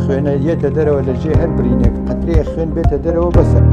خوێنە یەتە دەرەوە لە ژێ هەر برینێک قەترێ خوێن بێتە دەرەوە بەسەر.